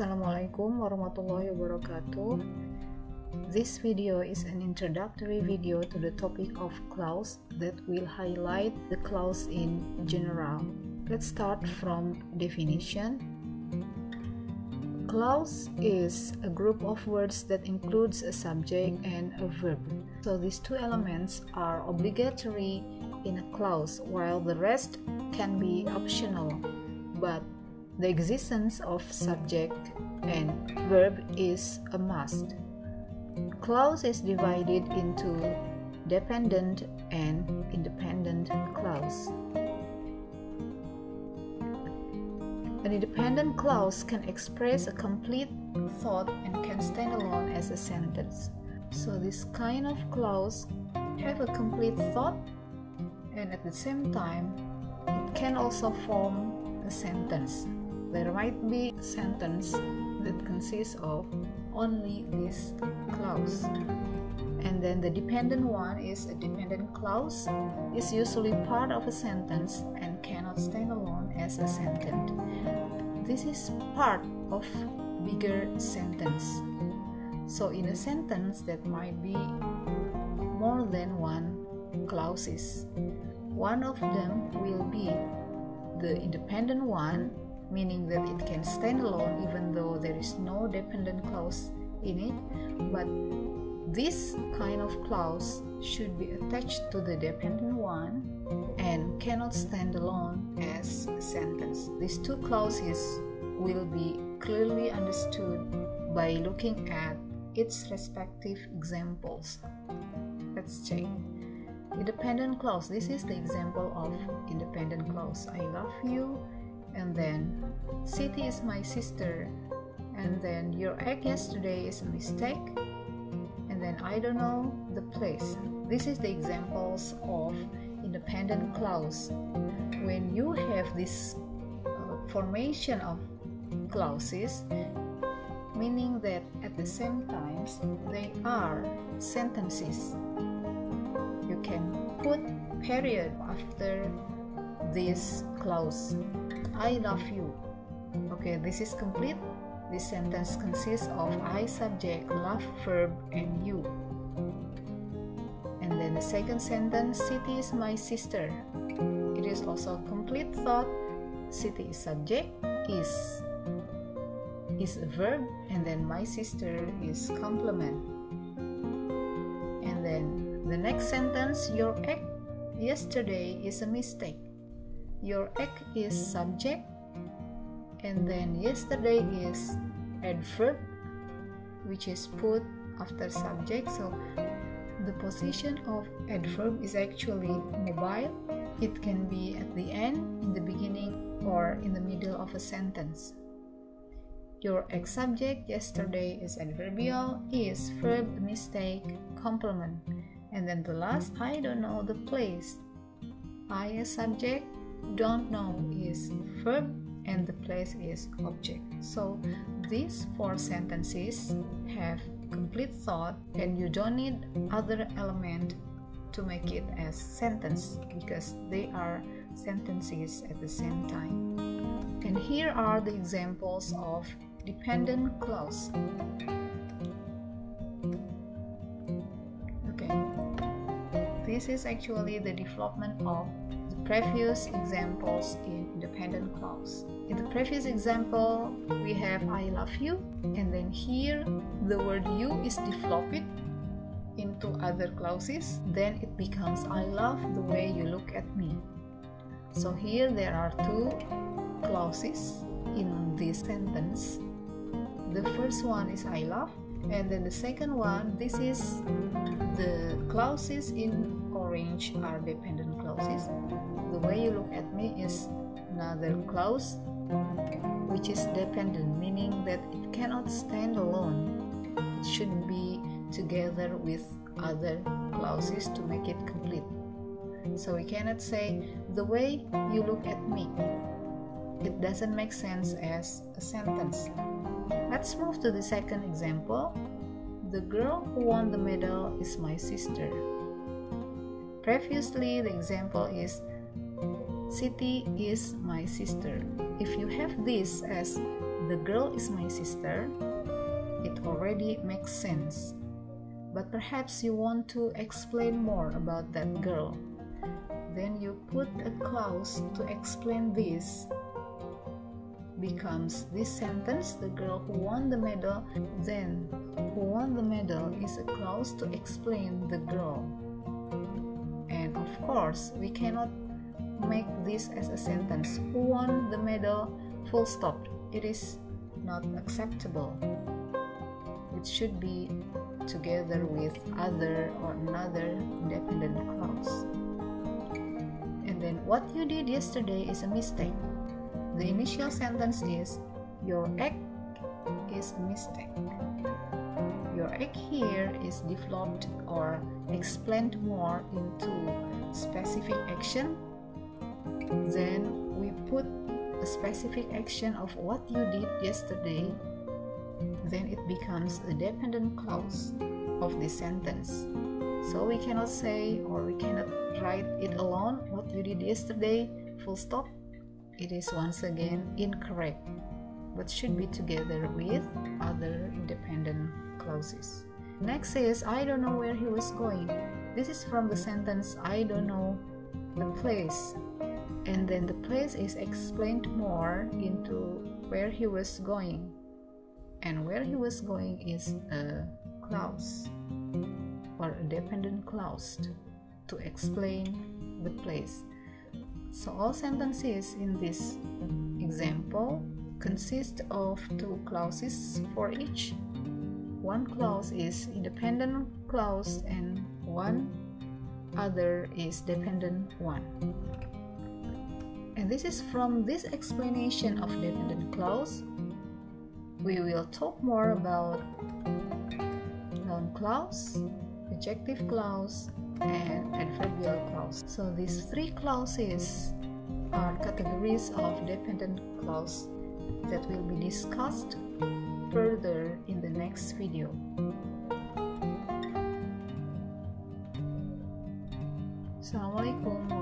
Assalamualaikum warahmatullahi wabarakatuh. This video is an introductory video to the topic of clause that will highlight the clause in general. Let's start from definition. Clause is a group of words that includes a subject and a verb. So these two elements are obligatory in a clause while the rest can be optional. But the existence of subject and verb is a must. Clause is divided into dependent and independent clause. An independent clause can express a complete thought and can stand alone as a sentence. So this kind of clause have a complete thought and at the same time it can also form a sentence there might be a sentence that consists of only this clause. And then the dependent one is a dependent clause is usually part of a sentence and cannot stand alone as a sentence. This is part of bigger sentence. So in a sentence that might be more than one clauses. One of them will be the independent one meaning that it can stand alone even though there is no dependent clause in it but this kind of clause should be attached to the dependent one and cannot stand alone as a sentence. These two clauses will be clearly understood by looking at its respective examples. Let's check. Independent clause. This is the example of independent clause. I love you and then Siti is my sister and then your egg yesterday is a mistake and then I don't know the place. This is the examples of independent clause. When you have this uh, formation of clauses meaning that at the same times they are sentences. You can put period after this clause I love you. Okay, this is complete. This sentence consists of I subject, love verb, and you. And then the second sentence, Siti is my sister. It is also a complete thought. Siti is subject, is is a verb, and then my sister is complement. And then the next sentence, your act yesterday is a mistake your act is subject and then yesterday is adverb which is put after subject. So the position of adverb is actually mobile. It can be at the end in the beginning or in the middle of a sentence. Your ex subject yesterday is adverbial is verb mistake complement and then the last i don't know the place. I i a subject don't know is verb and the place is object. So these four sentences have complete thought and you don't need other element to make it as sentence because they are sentences at the same time. And here are the examples of dependent clause. Okay. This is actually the development of previous examples in independent clause. In the previous example, we have I love you, and then here the word you is developed into other clauses, then it becomes I love the way you look at me. So here there are two clauses in this sentence. The first one is I love, and then the second one, this is the clauses in orange are dependent clauses the way you look at me is another clause which is dependent, meaning that it cannot stand alone. It should be together with other clauses to make it complete. So we cannot say, the way you look at me. It doesn't make sense as a sentence. Let's move to the second example. The girl who won the medal is my sister. Previously, the example is Siti is my sister. If you have this as the girl is my sister, it already makes sense. But perhaps you want to explain more about that girl. Then you put a clause to explain this. Becomes this sentence the girl who won the medal, then who won the medal is a clause to explain the girl. Of course, we cannot make this as a sentence. Who won the medal? Full stop. It is not acceptable. It should be together with other or another independent clause and then what you did yesterday is a mistake. The initial sentence is your egg is a mistake egg here is developed or explained more into specific action then we put a specific action of what you did yesterday, then it becomes a dependent clause of the sentence. So we cannot say or we cannot write it alone what you did yesterday, full stop. It is once again incorrect, but should be together with other independent clauses. Next is I don't know where he was going. This is from the sentence I don't know the place and then the place is explained more into where he was going and where he was going is a clause or a dependent clause to explain the place so all sentences in this example consist of two clauses for each one clause is independent clause and one other is dependent one and this is from this explanation of dependent clause. We will talk more about noun clause, adjective clause, and adverbial clause. So these three clauses are categories of dependent clause that will be discussed further in the next video. Assalamualaikum